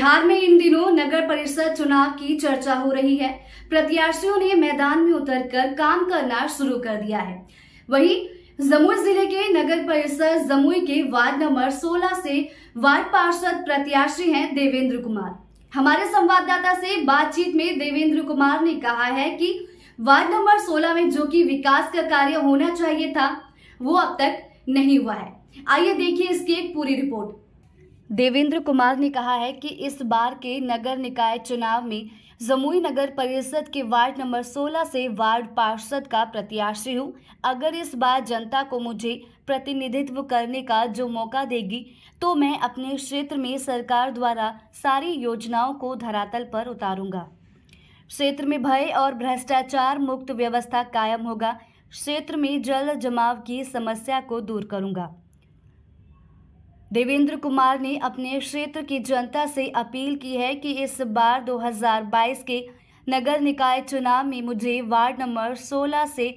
परिषद चुनाव की चर्चा हो रही है। प्रत्याशियों ने मैदान में उतरकर काम करना शुरू कर दिया है। वहीं जमुई ज़िले के नगर परिषद जमुई के वार्ड नंबर 16 से वार्ड पार्षद प्रत्याशी हैं देवेंद्र कुमार। हमारे संवाददाता से बातचीत में देवेंद्र कुमार ने कहा है कि वार्ड नंबर 16 में जो कि विकास का कार्य होना चाहिए था, वो अब तक नहीं हुआ है। आइए देखिए इसकी एक पूरी रिपोर्ट। देवेंद्र कुमार ने कहा है कि इस बार के नगर निकाय चुनाव में जमुई नगर परिषद के वार्ड नंबर 16 से वार्ड पार्षद का प्रत्याशी हूँ। अगर इस बार जनता को मुझे प्रतिनिधित्व करने का जो मौका देगी तो मैं अपने क्षेत्र में सरकार द्वारा सारी योजनाओं को धरातल पर उतारूँगा। क्षेत्र में भय और भ्रष्टाचार मुक्त व्यवस्था कायम होगा। क्षेत्र में जल जमाव की समस्या को दूर करूँगा। देवेंद्र कुमार ने अपने क्षेत्र की जनता से अपील की है कि इस बार 2022 के नगर निकाय चुनाव में मुझे वार्ड नंबर 16 से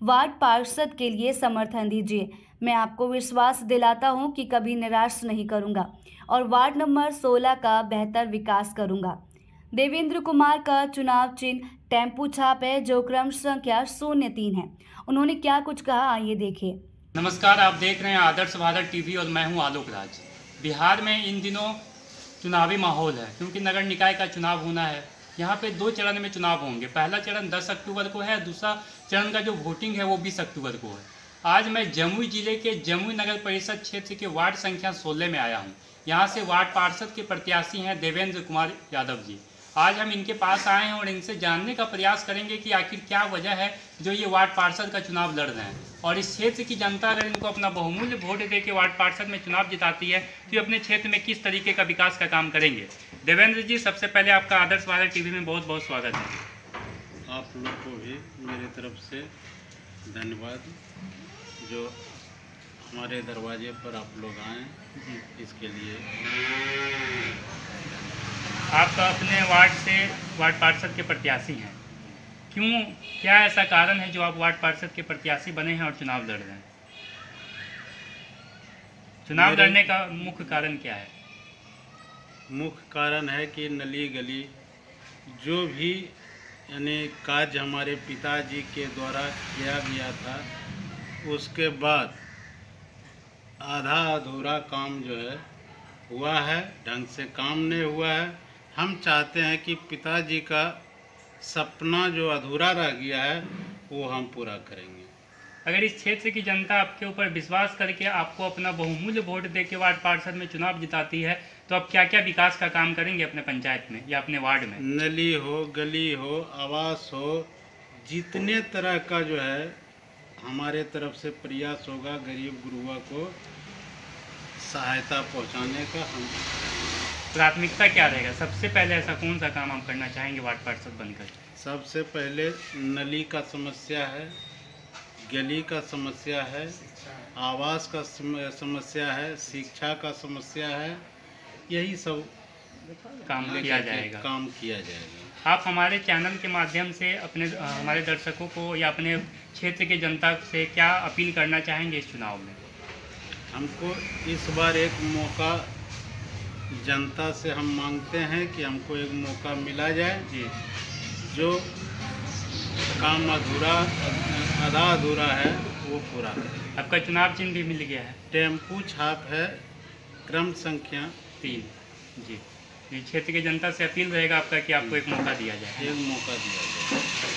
वार्ड पार्षद के लिए समर्थन दीजिए। मैं आपको विश्वास दिलाता हूँ कि कभी निराश नहीं करूँगा और वार्ड नंबर 16 का बेहतर विकास करूँगा। देवेंद्र कुमार का चुनाव चिन्ह टेंपू छाप है, जो क्रम संख्या शून्य तीन है। उन्होंने क्या कुछ कहा, आइए देखिए। नमस्कार, आप देख रहे हैं आदर्श भारत टीवी और मैं हूँ आलोक राज। बिहार में इन दिनों चुनावी माहौल है, क्योंकि नगर निकाय का चुनाव होना है। यहाँ पे दो चरण में चुनाव होंगे। पहला चरण 10 अक्टूबर को है, दूसरा चरण का जो वोटिंग है वो 20 अक्टूबर को है। आज मैं जमुई ज़िले के जमुई नगर परिषद क्षेत्र के वार्ड संख्या 16 में आया हूँ। यहाँ से वार्ड पार्षद के प्रत्याशी हैं देवेंद्र कुमार यादव जी। आज हम इनके पास आए हैं और इनसे जानने का प्रयास करेंगे कि आखिर क्या वजह है जो ये वार्ड पार्षद का चुनाव लड़ रहे हैं। और इस क्षेत्र की जनता अगर इनको अपना बहुमूल्य वोट दे के वार्ड पार्षद में चुनाव जिताती है तो ये अपने क्षेत्र में किस तरीके का विकास का काम करेंगे? देवेंद्र जी सबसे पहले आपका आदर्श भारत टीवी में बहुत बहुत स्वागत है। आप लोग को भी मेरी तरफ़ से धन्यवाद। जो हमारे दरवाजे पर आप लोग आए इसके लिए। आप तो अपने वार्ड से वार्ड पार्षद के प्रत्याशी हैं। क्यों क्या ऐसा कारण है जो आप वार्ड पार्षद के प्रत्याशी बने हैं और चुनाव लड़ रहे हैं? चुनाव लड़ने का मुख्य कारण क्या है? मुख्य कारण है कि नली गली जो भी यानी कार्य हमारे पिताजी के द्वारा किया गया था उसके बाद आधा अधूरा काम जो है हुआ है ढंग से काम नहीं हुआ है। हम चाहते हैं कि पिताजी का सपना जो अधूरा रह गया है वो हम पूरा करेंगे। अगर इस क्षेत्र की जनता आपके ऊपर विश्वास करके आपको अपना बहुमूल्य वोट दे के वार्ड पार्षद में चुनाव जिताती है तो आप क्या क्या विकास का काम करेंगे अपने पंचायत में या अपने वार्ड में? नली हो गली हो आवास हो जितने तरह का जो है हमारे तरफ़ से प्रयास होगा गरीब गुरुआ को सहायता पहुँचाने का हम प्राथमिकता क्या रहेगा? सबसे पहले ऐसा कौन सा काम आप करना चाहेंगे वार्ड पार्षद बनकर? सबसे पहले नली का समस्या है गली का समस्या है आवास का समस्या है शिक्षा का समस्या है यही सब काम किया जाएगा। काम किया जाएगा। आप हमारे चैनल के माध्यम से अपने हमारे दर्शकों को या अपने क्षेत्र के जनता से क्या अपील करना चाहेंगे इस चुनाव में? हमको इस बार एक मौका जनता से हम मांगते हैं कि हमको एक मौका मिला जाए। जी। जो काम अधूरा आधा अधूरा है वो पूरा आपका चुनाव चिन्ह भी मिल गया है। टेंपू छाप है क्रम संख्या तीन। जी। जी क्षेत्र की जनता से अपील रहेगा आपका कि आपको एक मौका दिया जाए। एक मौका दिया जाए।